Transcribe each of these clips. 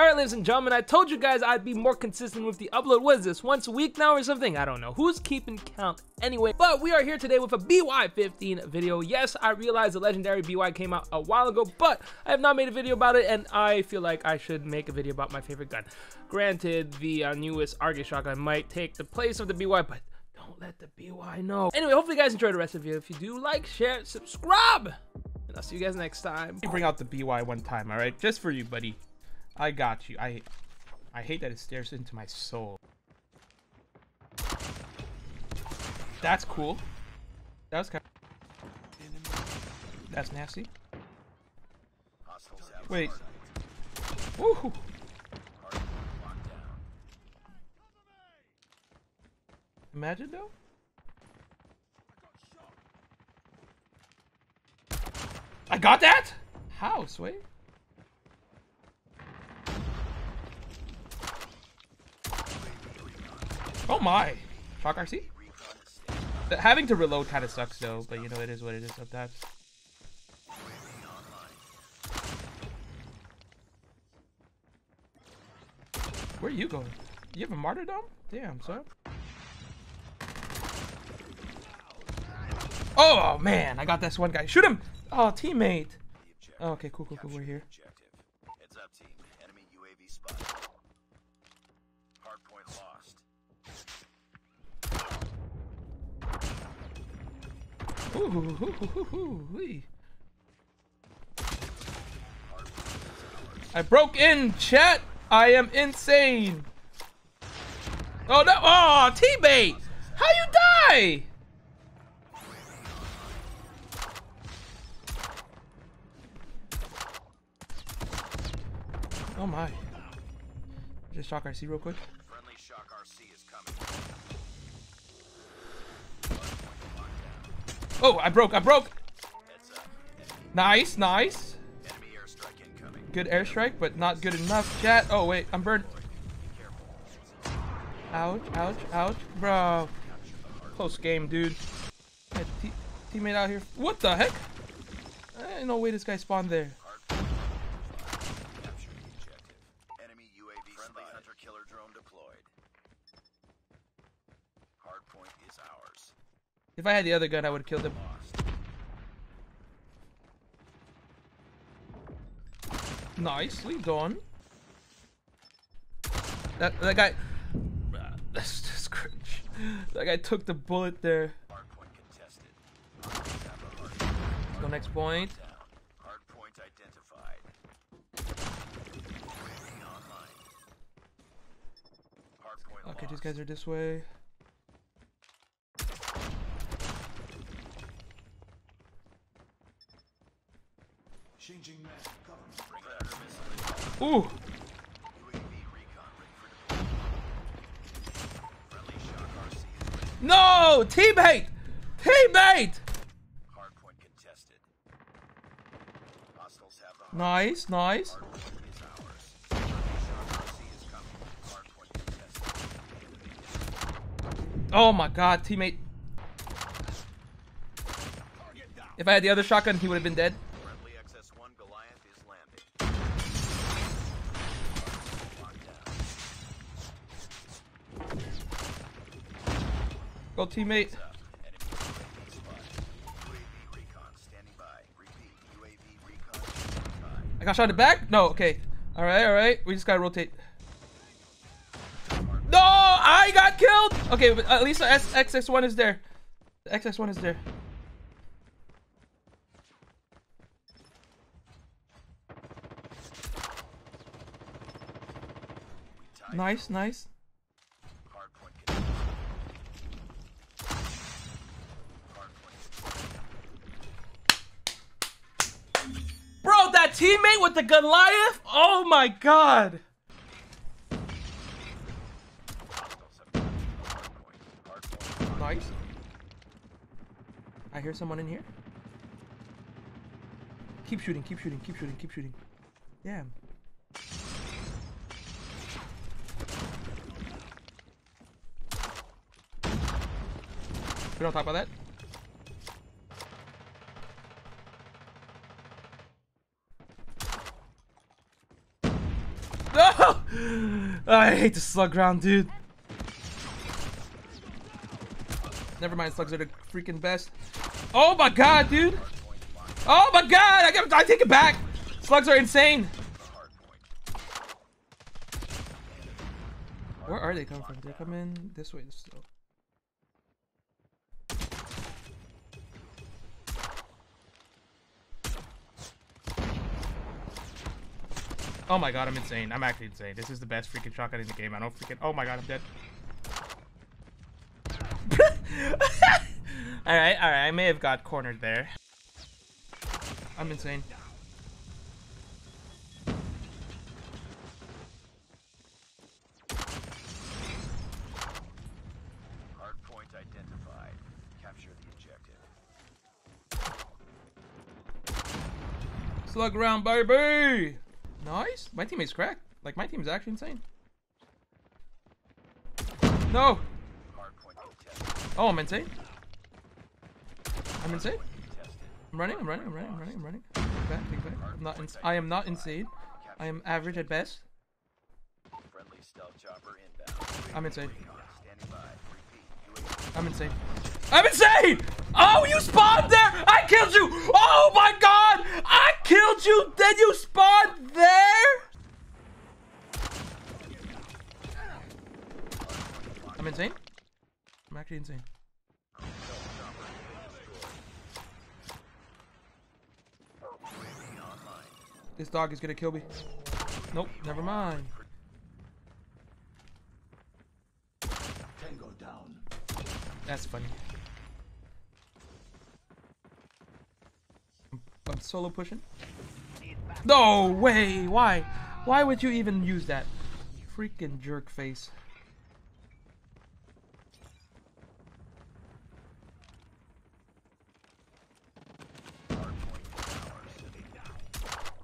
Alright, ladies and gentlemen, I told you guys I'd be more consistent with the upload. What is this, once a week now or something? I don't know. Who's keeping count anyway? But we are here today with a BY15 video. Yes, I realize the legendary BY came out a while ago, but I have not made a video about it, and I feel like I should make a video about my favorite gun. Granted, the uh, newest Argus shotgun might take the place of the BY, but don't let the BY know. Anyway, hopefully you guys enjoyed the rest of the video. If you do, like, share, subscribe, and I'll see you guys next time. bring out the BY one time, all right? Just for you, buddy. I got you. I I hate that it stares into my soul. That's cool. That was kind of... That's nasty. Wait. Woohoo! Imagine though? I got that? How, Sway? Oh my! Shock RC? Having to reload kind of sucks though, but you know, it is what it is sometimes. Where are you going? You have a martyrdom? Damn, son. Oh man, I got this one guy. Shoot him! Oh, teammate. Oh, okay, cool, cool, cool. We're here. I broke in, chat. I am insane. Oh no! Oh, teammate! How you die? Oh my. Just shock RC real quick. Oh, I broke, I broke! Nice, nice. Good airstrike, but not good enough, chat. Oh wait, I'm burned. Ouch, ouch, ouch. Bro. Close game, dude. Teammate out here. What the heck? No way this guy spawned there. If I had the other gun, I would have killed him. Nicely done. That that guy. That's just cringe. That guy took the bullet there. Let's go next point. Okay, these guys are this way. Predator missile Ooh. UAV recon ready for deployment. Friendly shock RC is ready. No! Teammate! Teammate! Hardpoint contested. Hostiles have the Nice, nice. hardpoint is ours. Friendly shock RC Teammate! contested. Nice, nice. Oh my god, teammate. If I had the other shotgun, he would have been dead. Standing by. I got shot in the back? No, okay. Alright, alright. We just gotta rotate. No! I got killed! Okay, but at least the S XS1 is there. The XS1 is there. Nice, nice. Teammate with the Goliath? Oh my god. Nice. I hear someone in here. Keep shooting, keep shooting, keep shooting, keep shooting. Damn. We don't talk about that. No! I hate the slug round, dude. Never mind, slugs are the freaking best. Oh my god, dude! Oh my god! I got I take it back! Slugs are insane! Where are they coming from? They come in this way still. Oh my god, I'm insane. I'm actually insane. This is the best freaking shotgun in the game. I don't freaking. Oh my god, I'm dead. alright, alright. I may have got cornered there. I'm insane. Hardpoint identified. Capture the objective. Slug round, baby! Nice. My teammate's cracked. Like, my team's actually insane. No! Oh, I'm insane. I'm insane. I'm running, I'm running, I'm running, I'm running, I'm running. Take back, take back. I'm not ins I am not insane. I am average at best. I'm insane. I'm insane. I'm insane! Oh, you spawned there! I killed you! Oh my god! I killed you! Then you spawned there? I'm insane? Insane. This dog is gonna kill me. Nope, never mind. Tango down. That's funny. I'm solo pushing. No way! Why? Why would you even use that? Freaking jerk face.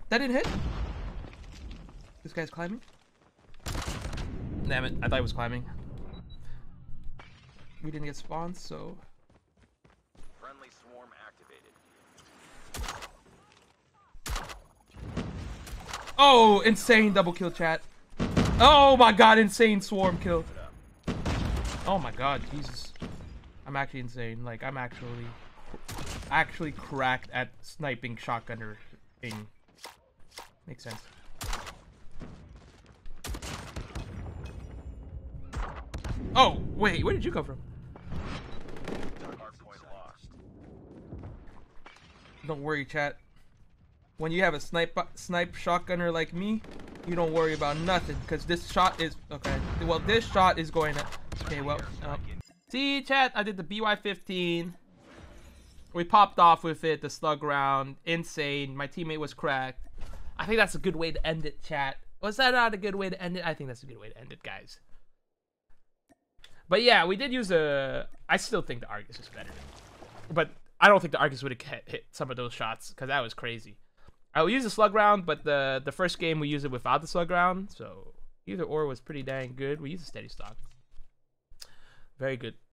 That didn't hit? This guy's climbing? Damn it, I thought he was climbing. We didn't get spawns, so Friendly swarm activated. Oh, insane double kill chat. Oh my god, insane swarm kill. Oh my god, Jesus. I'm actually insane. Like I'm actually actually cracked at sniping shotgunner thing. Makes sense. Oh, wait, where did you come from? Don't worry, chat. When you have a snipe snipe shotgunner like me, you don't worry about nothing because this shot is okay. Well, this shot is going to. Okay, well. Uh, see, chat. I did the BY-15. We popped off with it. The slug round, insane. My teammate was cracked. I think that's a good way to end it, chat. Was that not a good way to end it? I think that's a good way to end it, guys. But yeah, we did use a. I still think the Argus is better, but I don't think the Argus would have hit, some of those shots because that was crazy. I will use the slug round, but the the first game we used it without the slug round, so either or was pretty dang good. We used a steady stock. Very good.